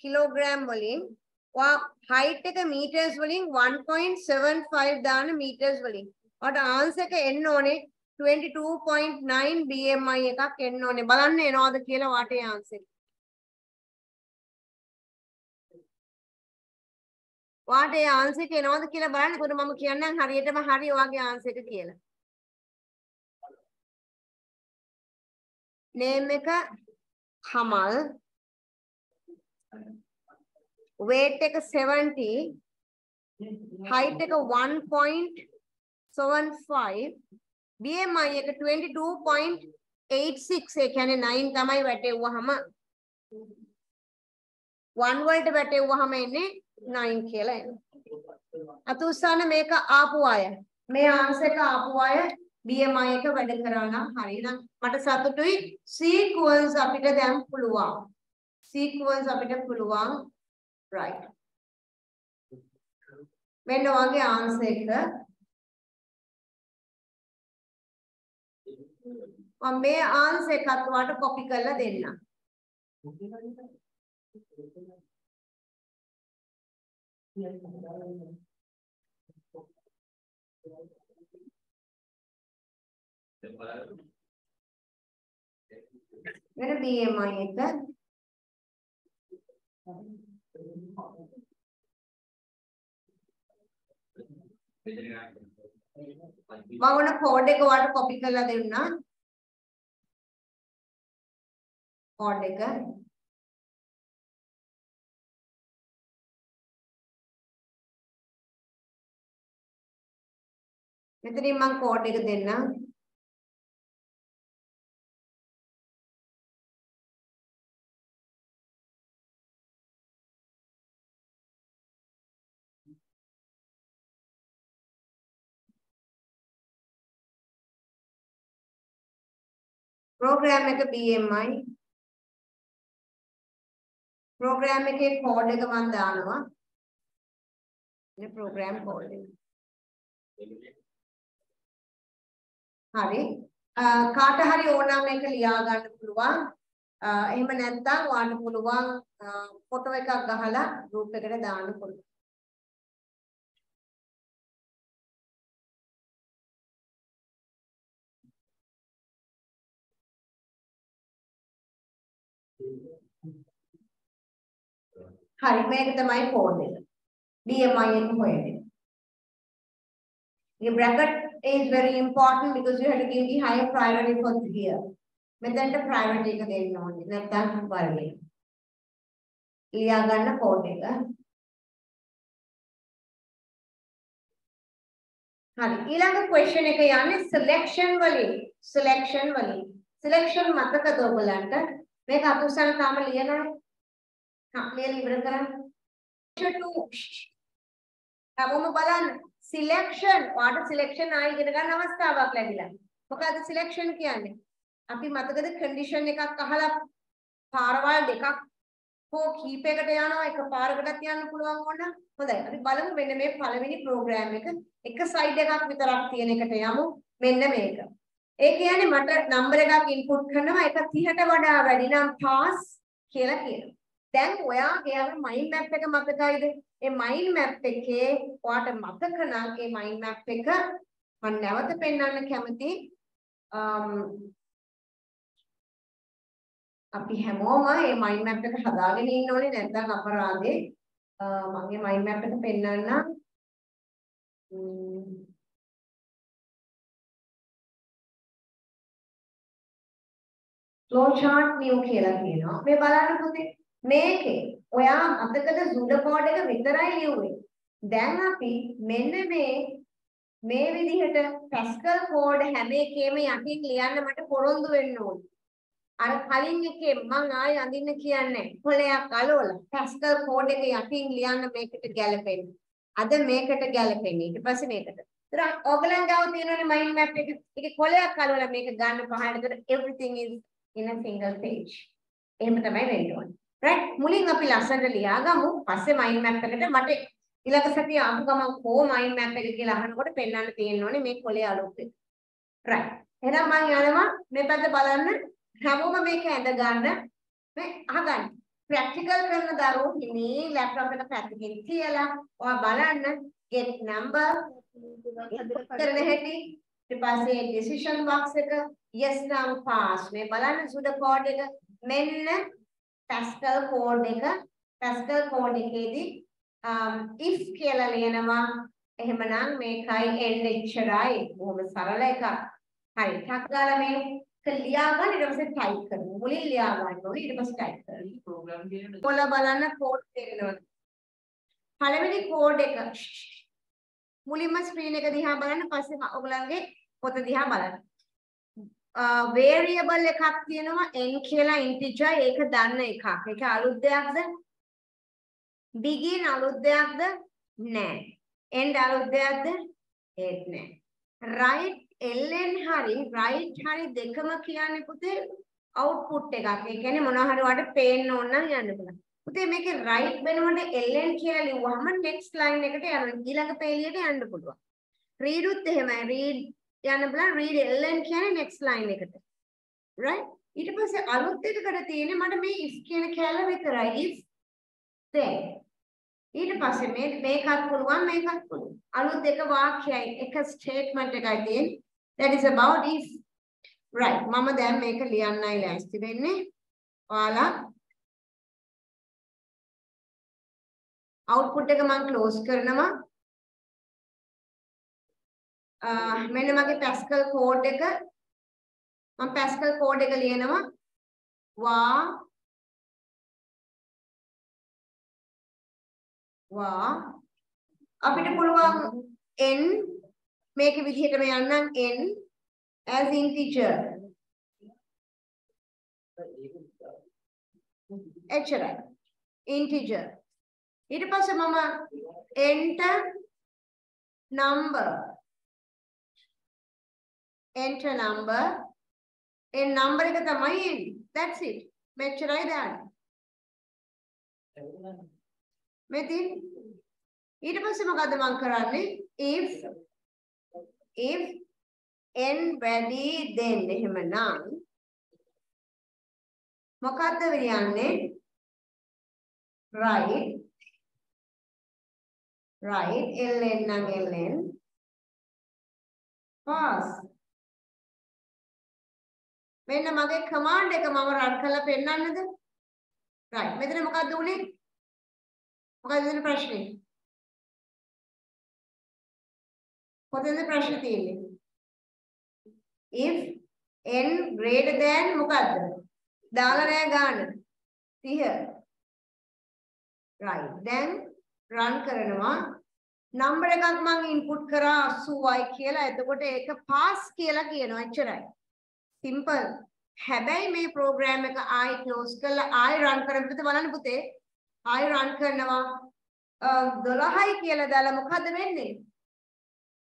කිලෝග්‍රෑම් වලින්. ඔයා height එක meters වලින් 1.75 දාන්න meters වලින්. ඔයාට answer එක එන්න ඕනේ 22.9 BMI එකක් එන්න ඕනේ. බලන්න එනවද කියලා වාටේ ආන්සර්. වාටේ ආන්සර් එක එනවද කියලා බලන්න. එතකොට මම කියන්නම් හරියටම හරි ඔයාගේ ආන්සර් එක කියලා. name එක කමල් weight එක 70 height එක 1.75 BMI එක 22.86 ඒ කියන්නේ 9 තමයි වැටෙව්වහම 1 වලට වැටෙව්වහම එන්නේ 9 කියලා එනවා. අතුස්සන මේක ආපු අය. මේ ආන්සර් එක ආපු අය BMI එක වැඩ කරා නම් හරි. නම් මට සතුටුයි sequence අපිට දැන් පුළුවන්. sequence අපිට පුළුවන්. right. මෙන්න වගේ ආන්සර් එක මම මේ ආන්සර් එකත් ඔයාලට කොපි කරලා දෙන්නම්. මෙන්න BMI එක මම ඔන්න කෝඩ් එක ඔයාලට කොපි කරලා දෙන්නම් කෝඩ් එක. මෙතනින් මම කෝඩ් එක දෙන්නම්. ප්‍රෝග්‍රෑම් එක BMI ප්‍රෝග්‍රෑම් එකේ කෝඩ් එක මම දානවා. මේ ප්‍රෝග්‍රෑම් කෝඩ් එක. හරි. කාට හරි ඕනනම් මේක ලියා ගන්න පුළුවන්. එහෙම නැත්නම් ඔයාලට පුළුවන් ෆොටෝ එකක් ගහලා ගෲප් එකට දාන්න පුළුවන්. හරි මේක තමයි කෝඩ් එක. BMI එක හොයන්නේ. The bracket is very important because you have to give the higher priority for here. මෙතනට priority එක දෙන්න ඕනේ. නැත්නම් බලන්න. ලියා ගන්න කෝඩ් එක. හරි ඊළඟ question එක යන්නේ selection වලින්. selection වලින්. selection මතකද ඔයගලන්ට? මේක අකුසල තාම ලියනවා. ලියලා ඉවර කරන්න. හැමෝම බලන්න සිලෙක්ෂන් වාට සිලෙක්ෂන් ආයි ඉගෙන ගන්න අවස්ථාවක් ලැබිලා. මොකද සිලෙක්ෂන් කියන්නේ? අපි මතකද කන්ඩිෂන් එකක් අහලා පාරවල් දෙකක් හෝ කීපයකට යනවා එක පාරකටත් යන්න පුළුවන් වුණා. හොඳයි. අපි බලමු මෙන්න මේ පළවෙනි ප්‍රෝග්‍රෑම් එක එක සයිඩ් එකක් විතරක් තියෙන එකට යමු. මෙන්න මේක. ඒ කියන්නේ මට නම්බර එකක් ඉන්පුට් කරනවා ඒක 30ට වඩා වැඩි නම් පාස් කියලා කියනවා. දැන් ඔයාගේ අර මයින්ඩ් මැප් එක මතකයිද? ඒ මයින්ඩ් මැප් එකේ ඔයාට මතක නම් ඒ මයින්ඩ් මැප් එක මම නැවත පෙන්වන්න කැමති අපි හැමෝම මේ මයින්ඩ් මැප් එක හදාගෙන ඉන්න ඕනේ නැත්නම් අපරාධේ මම මේ මයින්ඩ් මැප් එක පෙන්වන්නම්. ෆ්ලෝ chart view කියලා කියනවා. මේ බලන්න පුතේ මේකේ ඔයා මතකද සුඩ කෝඩ් එක විතරයි ලියුවේ. දැන් අපි මෙන්න මේ මේ විදිහට පැස්කල් කෝඩ් හැම එකේම යටින් ලියන්න මට පොරොන්දු වෙන්න ඕනේ. අර කලින් එකේ මම ආයෙ අඳින්න කියන්නේ කොලයක් අලවලා පැස්කල් කෝඩ් එක යටින් ලියන්න මේකට ගැලපෙන්නේ. අද මේකට ගැලපෙන්නේ. ඊට පස්සේ මේකට. ඒතර ඔයගලන් ගාව තියෙනනේ මයින්ඩ් මැප් එක. ඒකේ කොලයක් අලවලා මේක ගන්න පහකට. ඒතර everything is in a single page. එහෙම තමයි වෙන්න ඕනේ. Right මුලින් අපි ලස්සනට ලියාගමු. පස්සේ මයින්ඩ් මැප් එකට මට ඊළඟ සතිය ආපු ගමන් කො මයින්ඩ් මැප් එක කියලා අහනකොට පෙන්වන්න තියෙන්න ඕනේ මේ කොලේ අලුත් එක. Right. එහෙනම් මම යනවා මේ පැත්ත බලන්න. හැමෝම මේක ඇඳ ගන්න. මේ අහගන්න. ප්‍රැක්ටිකල් කරන දරුවෝ හිමේ ලැප්ටොප් එක පැත්තකින් තියලා ඔයා බලන්න. Get number. කරන හැටි. ඊට පස්සේ decision box එක. Yes නම් pass. මේ බලන්න සුද කෝඩ් එක. මෙන්න පැස්කල් කෝඩ් එක පැස්කල් කෝඩ් එකේදී if කියලා ලියනවා. එහෙමනම් මේකයි end එච්චරයි බොහොම සරල එකක්. හරි ටක් ගාලා මේක ලියා ගන්න ඊට පස්සේ ටයිප් කරමු. මුලින් ලියා ගන්න ඕනේ. ඊට පස්සේ ටයිප් කරමු. ප්‍රෝග්‍රෑම් කියන්නේ කොළ බලන්න කෝඩ් තේරෙනවද පළවෙනි කෝඩ් එක. මුලින්ම ස්ක්‍රීන් එක දිහා බලන්න. පස්සේ ඔයගලන්ගේ පොත දිහා බලන්න වේරියබල් එකක් තියෙනවා n කියලා ඉන්ටිජර් ඒක දන්න එකක්. ඒක අලුත් දෙයක්ද? begin අලුත් දෙයක්ද? නෑ. end අලුත් දෙයක්ද? ඒත් නෑ. right ln හරි right හරි දෙකම කියන්නේ පුතේ output එකක්. ඒ කියන්නේ මොනවා හරි වට පේන්න ඕන නම් යන්න පුළුවන්. පුතේ මේකේ right වෙනකොට ln කියලා ලිව්වහම next line එකට යනවා. ඊළඟ පේලියට යන්න පුළුවන්. read උත් එහෙමයි. read යන්න බලන්න read ln කියන්නේ next line එකට. right? ඊට පස්සේ අලුත් එකකට තියෙන්නේ මට මේ if කියන කැල විතරයි. if then. ඊට පස්සේ මේ මේකත් පුළුවන් මේකත් පුළුවන්. අලුත් එක වාක්‍යයි එක statement එකයි තියෙන්නේ. that is about if right මම දැන් මේක ලියන්නයි ලෑස්ති වෙන්නේ. ඔයාලා output එක මම close කරනවා. මෙන්න මගේ Pascal code එක මම Pascal code එක ලියනවා. වා වා අපිට පුළුවන් n මේක විදිහටම යන්නම් n as integer එච්චරයි integer ඊට පස්සේ මම enter number. Enter number. ඒ number එක තමයි එන්නේ that's it. මෙච්චරයි දාන්නේ මේ තියෙන්නේ ඊට පස්සේ මොකද්ද මම කරන්නේ? If if n වැඩි then එහෙමනම් මොකද්ද වෙන්නේ? Right. Right. Ln නම් ln. Pass. මෙන්න මගේ කමාන්ඩ් එක මම රන් කරලා පෙන්නන්නද? right. මෙතන මොකද්ද උනේ? මොකද්ද දෙන ප්‍රශ්නේ? කොතනද ප්‍රශ්නේ තියෙන්නේ? if n greater than මොකද්ද? දාලා නෑ ගාන. 30 right. දැන් run කරනවා. නම්බර එකක් මම ඉන්පුට් කරා 80යි කියලා. එතකොට ඒක pass කියලා කියනවා. එච්චරයි. Simple හැබැයි මේ ප්‍රෝග්‍රෑම් එක ආයි ක්ලෝස් කරලා ආයි run කරපිට බලන්න පුතේ ආයි run කරනවා 12යි කියලා දාලා මොකද වෙන්නේ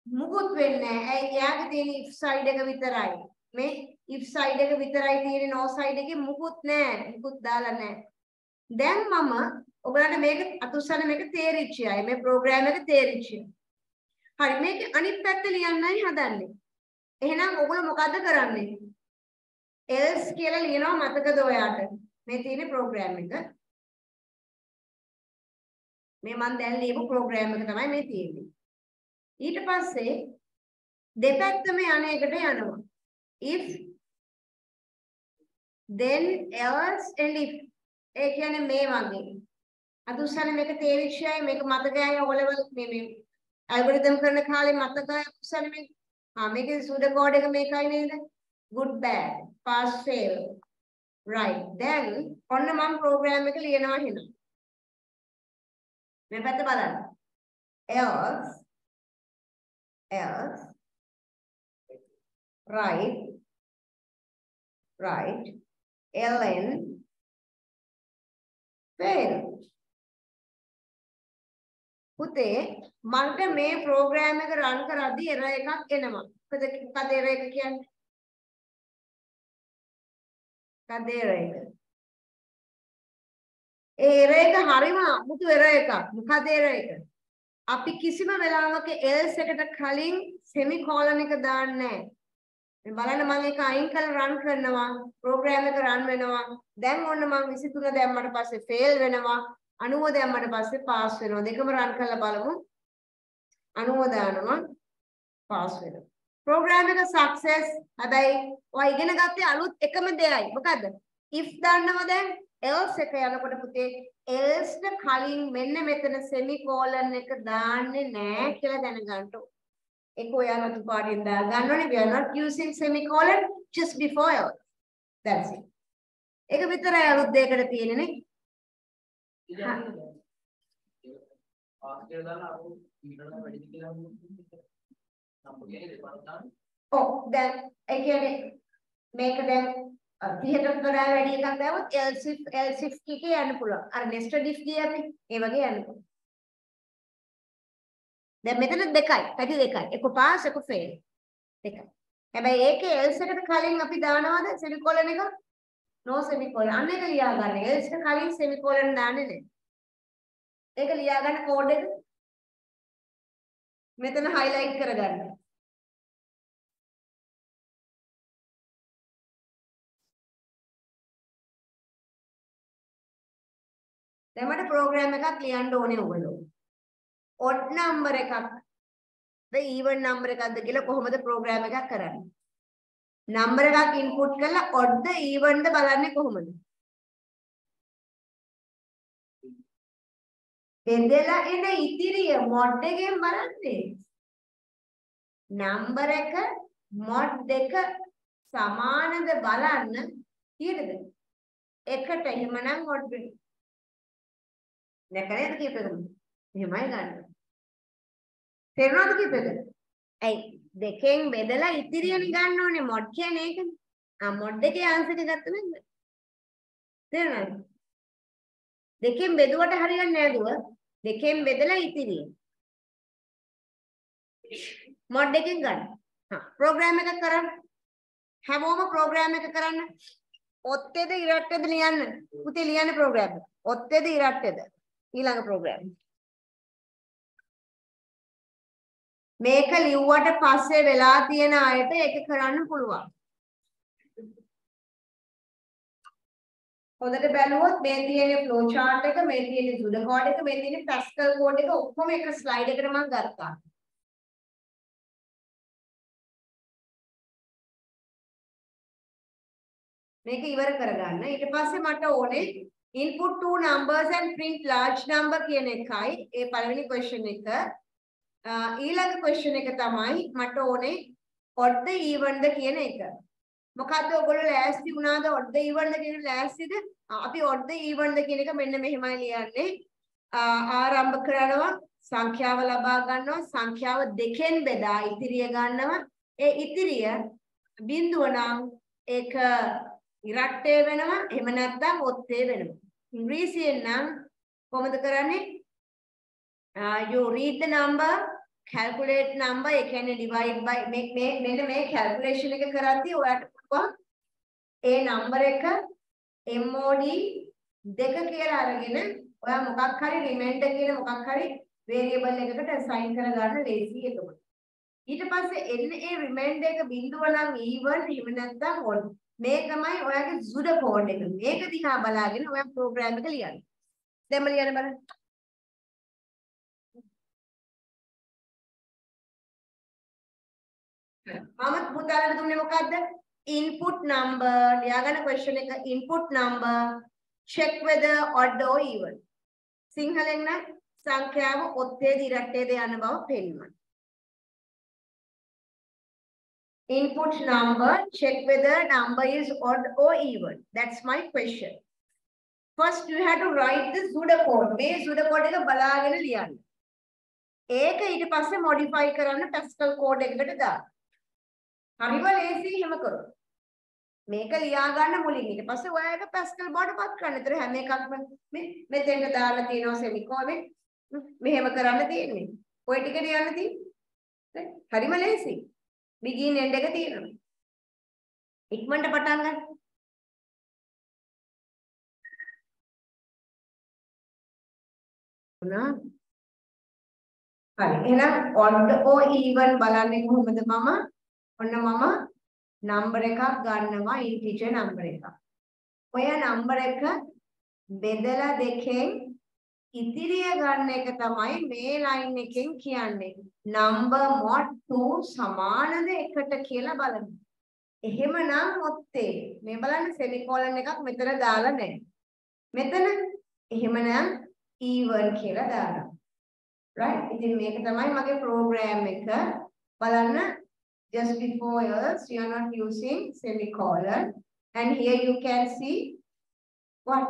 මුකුත් වෙන්නේ නැහැ. ඇයි එයාගේ තියෙන if side එක විතරයි. මේ if side එක විතරයි තියෙන්නේ no side එකේ මුකුත් නැහැ. මුකුත් දාලා නැහැ. දැන් මම ඔයගලන්ට මේක අතුස්සන මේක තේරිච්ච අය. මේ ප්‍රෝග්‍රෑම් එක තේරිච්ච. හරි මේක අනිත් පැත්ත ලියන්නයි හදන්නේ. එහෙනම් ඔයගොල්ලෝ මොකද්ද කරන්නේ? Else කියලා ලියනවා මතකද ඔයාට? මේ තියෙන ප්‍රෝග්‍රෑම් එක. මේ මම දැන් ලියපු ප්‍රෝග්‍රෑම් එක තමයි මේ තියෙන්නේ. ඊට පස්සේ දෙපැත්තම යන එකට යනවා if then else and if ඒ කියන්නේ මේ වගේ අද උස්සන මේක තේරිච්චයි මේක මතකයි ඔලෙවල් මේ මේ ඇල්ගොරිතම් කරන කාලේ මතකයි උස්සන මේ ආ මේකේ සූඩ කෝඩ් එක මේකයි නේද good bad pass fail right. Then ඔන්න මම ප්‍රෝග්‍රෑම් එක ලියනවා එහෙනම්. මේ පැත්ත බලන්න. Else else right right ln fail. පුතේ මට මේ ප්‍රෝග්‍රෑම් එක රන් කරද්දී එරර් එකක් එනවා. මොකද මොකද එරර් එක කියන්නේ? මොකද එරර් එක ඒ එරර් එක හරිම අමුතු එරර් එකක් මොකද එරර් එක අපි කිසිම වෙලාවක else එකට කලින් semicolon එක දාන්නේ නැහැ. මේ බලන්න මම ඒක අයින් කරලා run කරනවා. program එක run වෙනවා. දැන් ඔන්න මම 23 දැම්මට පස්සේ fail වෙනවා. 90 දැම්මට පස්සේ pass වෙනවා. දෙකම run කරලා බලමු. 90 දානවා pass වෙනවා. Program එක success. හැබැයි ඔයා ඉගෙන ගත්තේ අලුත් එකම දෙයයි. මොකද්ද? if දන්නව දැන් else එක යනකොට පුතේ else කලින් මෙන්න මෙතන semicolon එක දාන්නේ නැහැ කියලා දැනගන්න ඕනේ. ඒක ඔයාලා තුපාටින් දා ගන්න ඕනේ. We are not using semicolon just before else. That's it. ඒක විතරයි අලුත් දෙයකට තියෙන්නේ නේ. ඔව් දැන් ඒ කියන්නේ මේක දැන් 30ට වඩා වැඩි එකක් දාවොත් else if else if කීකේ යන්න පුළුවන්. අර nested if කියන්නේ ඒ වගේ යන්න පුළුවන්. දැන් මෙතන දෙකයි, පැති දෙකයි. එක පාස් එක ෆේල්. දෙකයි. හැබැයි ඒකේ else එකට කලින් අපි දානවද semicolon එක? no semicolon. අන්න එක ලියා ගන්න. else එකට කලින් semicolon දාන්නේ නැහැ. ඒක ලියා ගන්න කෝඩ් එක මෙතන highlight කරගන්න. දැන් මට ප්‍රෝග්‍රෑම් එකක් ලියන්න ඕනේ ඔයගොල්ලෝ. ඔඩ් නම්බර් එකක් ද ඊවන් නම්බර් එකක්ද කියලා කොහොමද ප්‍රෝග්‍රෑම් එකක් කරන්නේ? නම්බර එකක් ඉන්පුට් කරලා ඔඩ්ද ඊවන්ද බලන්නේ කොහොමද? බෙදලා එන ඉතිරිය මොඩ් එකෙන් බලන්නේ. නම්බර එක මොඩ් දෙක සමානද බලන්න කීයටද? එකට එහෙමනම් මොඩ් වෙනවා. දැක නේද කීපෙකම? එහෙමයි ගන්න. තේරුණාද කීපෙක? ඇයි දෙකෙන් බෙදලා ඉතිරියනේ ගන්න ඕනේ මොඩ් කියන්නේ ඒකනේ. ආ මොඩ් එකේ ආන්සර් එක ගත්ත නේද? තේරුණාද? දෙකෙන් බෙදුවට හරියන්නේ නැහැ දුව. දෙකෙන් බෙදලා ඉතිරිය. මොඩ් එකෙන් ගන්න. හා ප්‍රෝග්‍රෑම් එක කරන්න. හැමෝම ප්‍රෝග්‍රෑම් එක කරන්න. ඔත්තේද ඉරට්ටේද ලියන්න. පුතේ ලියන්න ප්‍රෝග්‍රෑම් එක. ඔත්තේද ඉරට්ටේද? ඊළඟ ප්‍රෝග්‍රෑම්. මේක ලිව්වට පස්සේ වෙලා තියෙන අයට ඒක කරන්න පුළුවන්. හොඳට බැලුවොත් මේ තියෙන ෆ්ලෝ chart එක මේ තියෙන සුඩ කෝඩ් එක මේ තියෙන පැස්කල් කෝඩ් එක ඔක්කොම එක ස්ලයිඩ් එකට මම ගත්තා. මේක ඉවර කරගන්න. ඊට පස්සේ මට ඕනේ input two numbers and print large number කියන එකයි ඒ පළවෙනි question එක. ඊළඟ question එක තමයි මට ඕනේ odd the even the කියන එක. මොකද්ද ඔයගොල්ලෝ ලෑස්ති වුණාද? odd the even the කියන ලෑස්තිද? අපි odd the even the කියන එක මෙන්න මෙහෙමයි ලියන්නේ. ආරම්භ කරනවා. සංඛ්‍යාව ලබා ගන්නවා. සංඛ්‍යාව දෙකෙන් බෙදා ඉතිරිය ගන්නවා. ඒ ඉතිරිය බිඳුව නම් ඒක ඉරට්ටේ වෙනවා. එහෙම නැත්නම් ඔත්තේ වෙනවා. ඉංග්‍රීසියෙන් නම් කොහොමද කරන්නේ? uh, you read the number calculate number. ඒ කියන්නේ divide by මේ මේ මෙන්න මේ calculation එක කරද්දී ඔයාලට පුළුවන් ඒ number එක MOD දෙක කියලා අරගෙන ඔයා මොකක් හරි remainder කියන මොකක් හරි variable එකකට assign කරගන්න ලේසි එතකොට ඊට පස්සේ එන්නේ ඒ remainder එක බිඳුව නම් even එහෙම නැත්නම් odd මේකමයි ඔයාගේ සුඩ කෝඩ් එක. මේක දිහා බලාගෙන ඔයා ප්‍රෝග්‍රෑම් එක ලියන්න. දැන්ම ලියන්න බලන්න. මම පුතාලට දුන්නේ මොකද්ද? Input number ලියාගන්න question එක input number check whether odd or even. සිංහලෙන් නම් සංඛ්‍යාව ඔත්තේද ඉරට්ටේද යන බව පෙන්වන්න. input number, check whether number is odd or even. That's my question. First, you have to write the pseudocode. මේ pseudocode එක බලාගෙන ලියන්න. ඒක ඊට පස්සේ modify කරන්න Pascal code එකකට දාන්න. හරිම ලේසි එහෙම කරොත්. මේක ලියා ගන්න මුලින් ඊට පස්සේ ඔයා ඒක Pascal board පත් කරන්න. ඒතර හැම එකක්ම මේ මෙතෙන්ට දාලා තියෙනවා semicolon. මෙහෙම කරන්න තියෙන්නේ. ඔය ටික ලියන්න තියෙන්නේ. හරිම ලේසියි. begin end එක තියෙනවා. ඉක්මනට පටන් ගන්න. උනා. හරි. එහෙනම් odd or even බලන්නේ කොහොමද මම? ඔන්න මම නම්බර එකක් ගන්නවා ඉන්ටිජර් නම්බර එකක්. ඔය නම්බර එක බෙදලා දෙකෙන් ඉතිරිය ගන්න එක තමයි මේ ලයින් එකෙන් කියන්නේ. number mod 2 සමානද එකට කියලා බලන්න. එහෙමනම් ඔත්තේ මේ බලන්න semicolon එකක් මෙතන දාලා නැහැ. මෙතන එහෙමනම් even කියලා දාලා. right ඉතින් මේක තමයි මගේ program එක. බලන්න just before else you are not using semicolon and here you can see what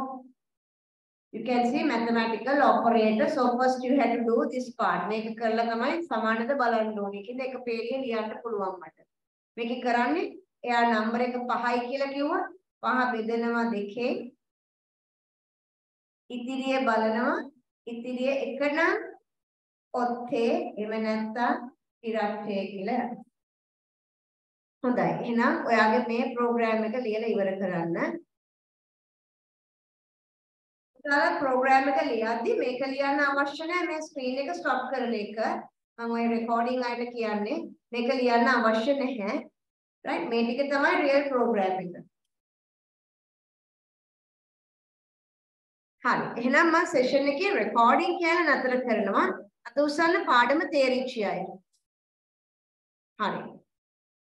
You can see mathematical operator. So first you had to do this part. මේක කරලා තමයි සමානද බලන්න ඕනේ. කින්ද එක පේලිය ලියන්න පුළුවන් මට. මේක කරන්නේ එයා නම්බර එක 5යි කියලා කිව්වා. පහ බෙදෙනවා දෙකෙන්. ඉතිරිය බලනවා. ඉතිරිය එක නම් ඔත්තේ එහෙම නැත්නම් ඉරට්ටේ කියලා. හොඳයි. එහෙනම් ඔයාගේ මේ ප්‍රෝග්‍රෑම් එක ලියලා ඉවර කරන්න. දාලා ප්‍රෝග්‍රෑම් එක ලියද්දි මේක ලියන්න අවශ්‍ය නැහැ. මේ ස්ක්‍රීන් එක ස්ටොප් කරන එක. මම ওই රෙකෝඩින් අයට කියන්නේ මේක ලියන්න අවශ්‍ය නැහැ. රයිට් මේ ටික තමයි රියල් ප්‍රෝග්‍රෑම් එක. හරි. එහෙනම් මම සෙෂන් එකේ රෙකෝඩින් කියලා නතර කරනවා. අද උසන්න පාඩම තේරිච්ච අය. හරි.